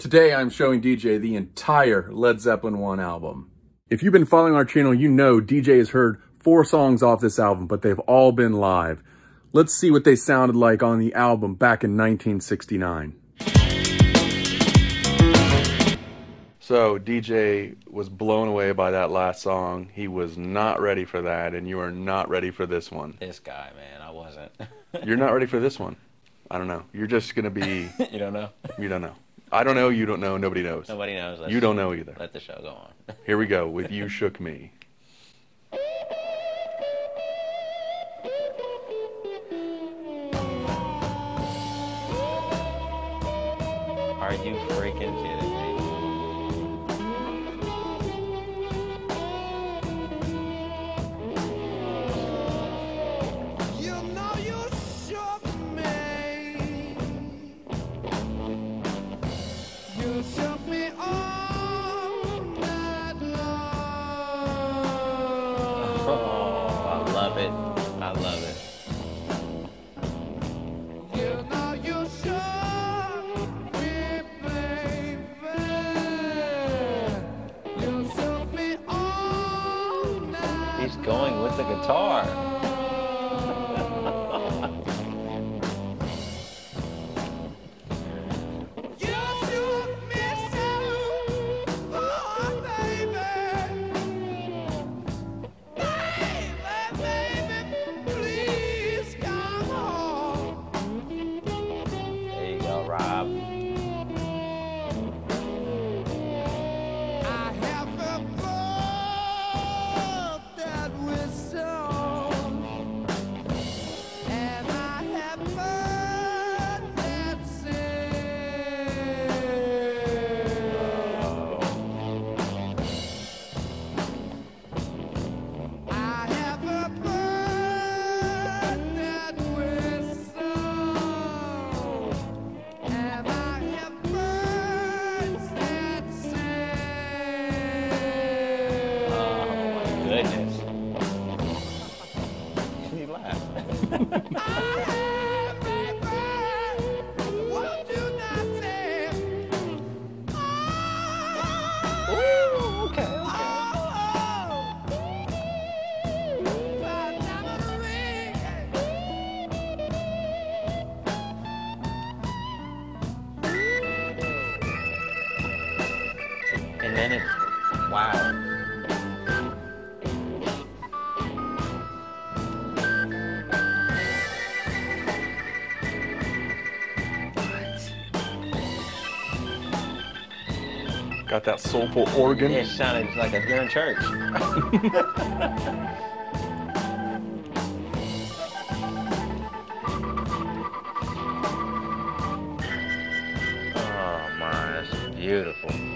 Today I'm showing DJ the entire Led Zeppelin 1 album. If you've been following our channel, you know DJ has heard four songs off this album, but they've all been live. Let's see what they sounded like on the album back in 1969. So DJ was blown away by that last song. He was not ready for that, and you are not ready for this one. This guy, man, I wasn't. You're not ready for this one. I don't know. You're just gonna be. you don't know? You don't know. I don't know. You don't know. Nobody knows. Nobody knows. Let's, You don't know either. Let the show go on. Here we go with You Shook Me. Are you freaking kidding going with the guitar. Got that soulful organ. It sounded like a, you're in church. oh my, that's beautiful.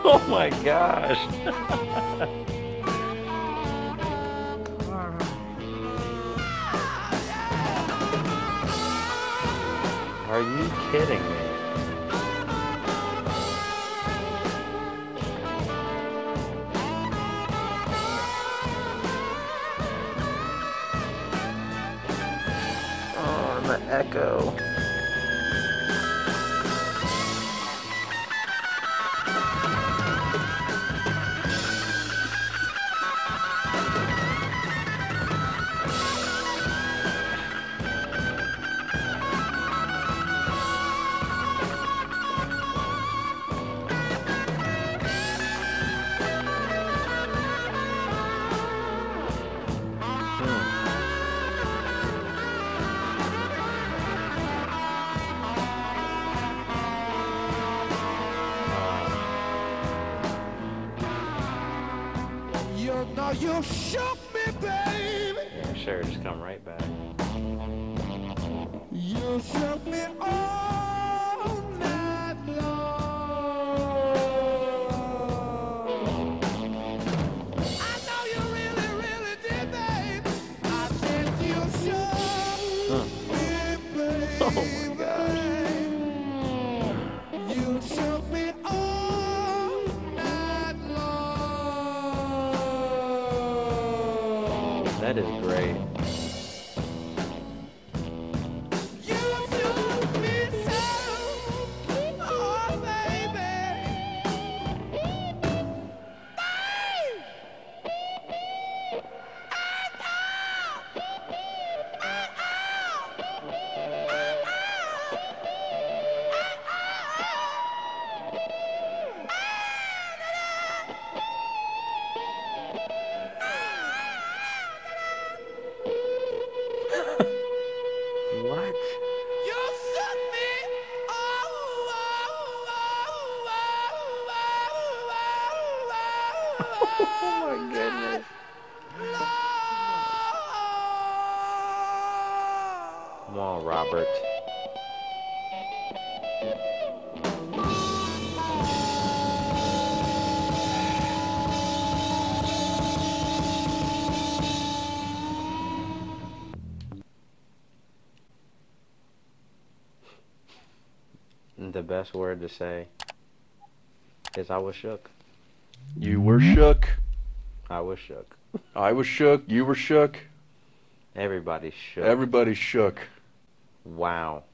Oh my gosh. Are you kidding me? Oh, the echo. Oh, you shook me, baby. Yeah, sure, just come right back. You shook me all That is great. What? You me, oh, oh, oh, oh, oh, Oh my goodness. Come on, Robert. Best word to say is I was shook. You were shook. I was shook. I was shook. You were shook. Everybody shook. Everybody shook. wow.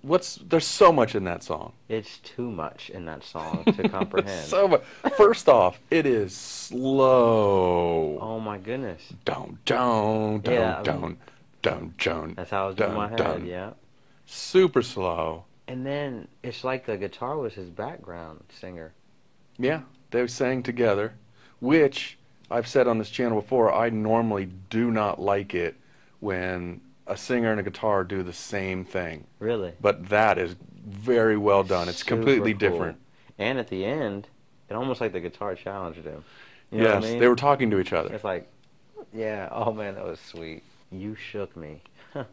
What's there's so much in that song. It's too much in that song to comprehend. so much. First off, it is slow. oh my goodness. Don't don't don't don't don't don't. That's how it was in my Dun, head, dun. yeah. Super slow. And then it's like the guitar was his background singer. Yeah, they sang together, which I've said on this channel before. I normally do not like it when a singer and a guitar do the same thing, Really. but that is very well done. It's Super completely cool. different. And at the end, it almost like the guitar challenged him. You know yes, I mean? they were talking to each other. It's like, yeah, oh man, that was sweet. You shook me. Huh,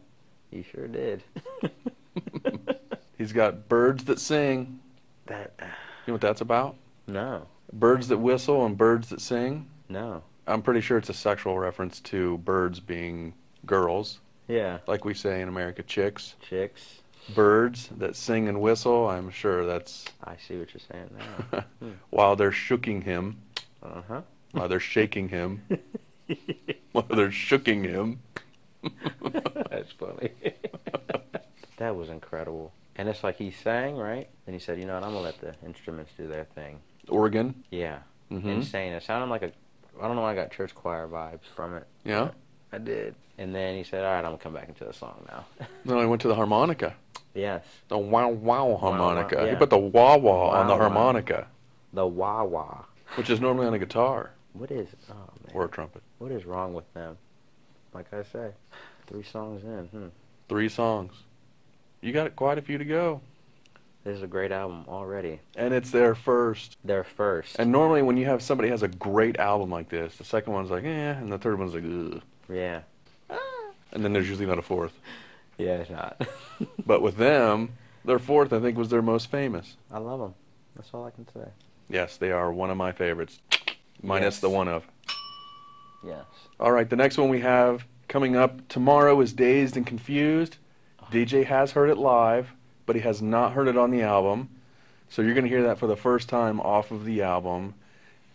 you sure did. He's got birds that sing. that, You know what that's about? no, Birds that whistle and birds that sing. no. I'm pretty sure it's a sexual reference to birds being girls, Yeah, like we say in America, chicks. chicks. Birds that sing and whistle. I'm sure that's I see what you're saying now. while they're shooking him, Uh huh. while they're shaking him, while they're shooking him. That's funny. that was incredible. And it's like he sang, right? And he said, you know what, I'm going to let the instruments do their thing. Organ. Yeah. hmm Insane. It sounded like a, I don't know why I got church choir vibes from it. Yeah. I did. And then he said, all right, I'm going to come back into the song now. Then I went to the harmonica, yes. the wow wow harmonica. wow, He yeah. put the wah wah on the harmonica, The wah wah. which is normally on a guitar What is, oh man. or a trumpet. What is wrong with them? Like I say, three songs in. Hmm. Three songs. You got quite a few to go, This is a great album already. and it's their first. Their first. And normally, when you have somebody has a great album like this, the second one's like, eh, and the third one's like, ugh. yeah. And then there's usually not a fourth. Yeah, it's not. But with them, their fourth, I think, was their most famous. I love them. That's all I can say. Yes, they are one of my favorites, minus Yes. the one of. Yes. All right, the next one we have coming up tomorrow is Dazed and Confused. DJ has heard it live, but he has not heard it on the album. So you're going to hear that for the first time off of the album.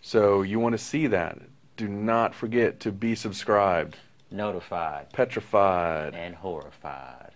So you want to see that. Do not forget to be subscribed. Notified Petrified. and horrified.